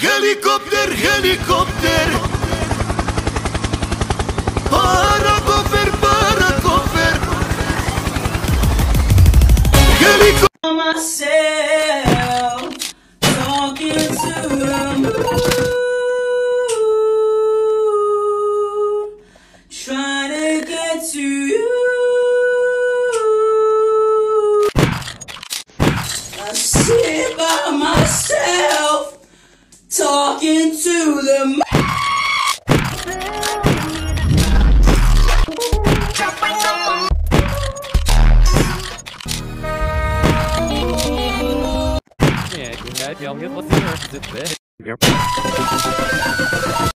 Helikopter, helikopter Parakofer, parakofer Helikopter myself talking to the moon, trying to get to you. I sit by myself talking to the moon. Nie, ja, ja mnie mocno